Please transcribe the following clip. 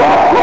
God.